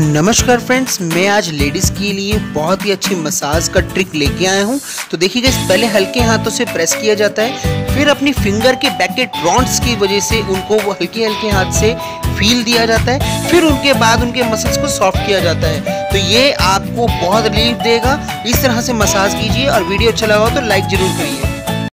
नमस्कार फ्रेंड्स मैं आज लेडीज़ के लिए बहुत ही अच्छी मसाज का ट्रिक लेके आया हूँ। तो देखिए इस पहले हल्के हाथों से प्रेस किया जाता है, फिर अपनी फिंगर के बैकेट रॉन्ड्स की वजह से उनको वो हल्के हल्के हाथ से फील दिया जाता है, फिर उनके बाद उनके मसल्स को सॉफ्ट किया जाता है। तो ये आपको बहुत रिलीफ देगा। इस तरह से मसाज कीजिए और वीडियो अच्छा लगा हो तो लाइक ज़रूर करिए।